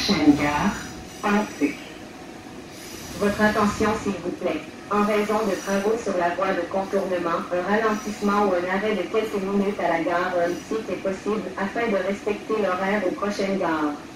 Prochaine gare. Votre attention, s'il vous plaît. En raison de travaux sur la voie de contournement, un ralentissement ou un arrêt de quelques minutes à la gare site est possible afin de respecter l'horaire aux prochaines gares.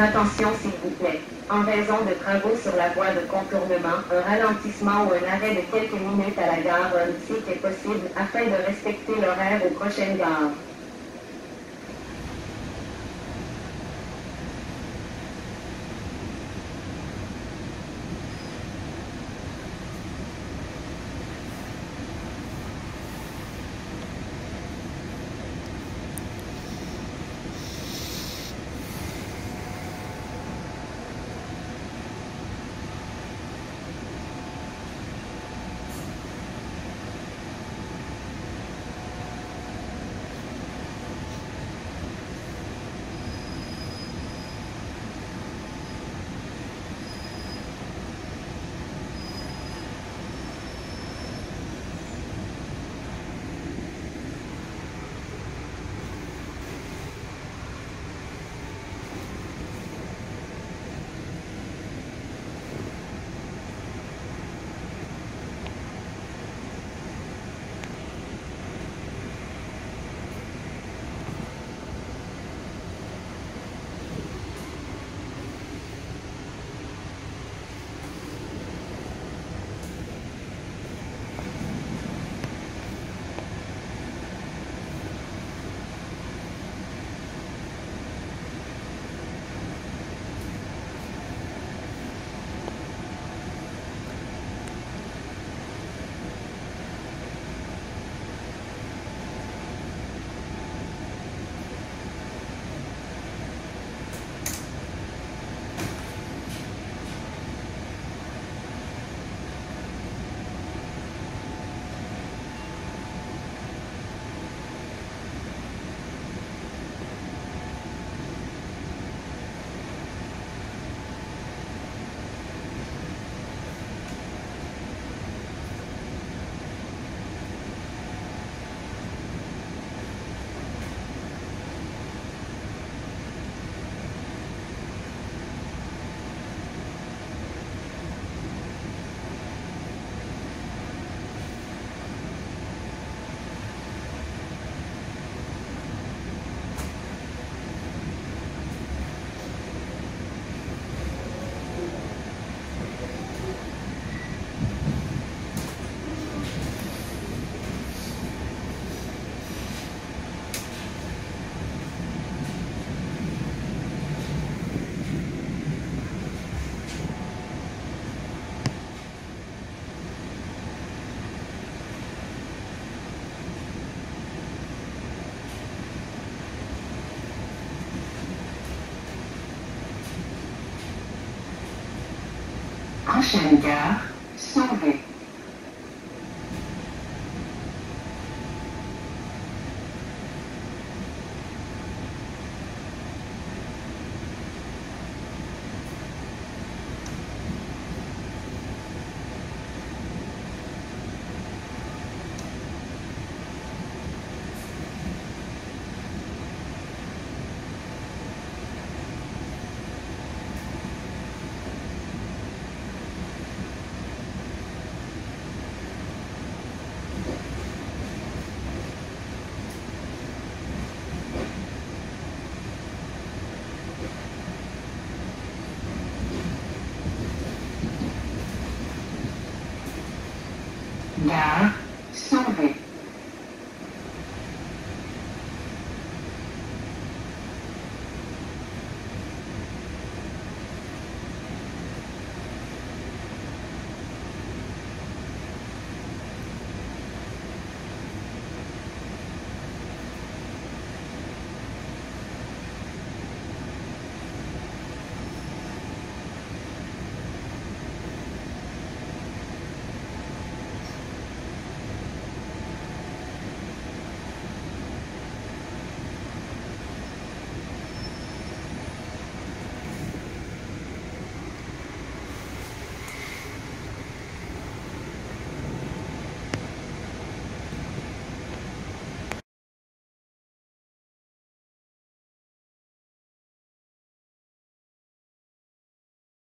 Attention, s'il vous plaît. En raison de travaux sur la voie de contournement, un ralentissement ou un arrêt de quelques minutes à la gare Olympique est possible afin de respecter l'horaire aux prochaines gares. Prochaine gare, Gare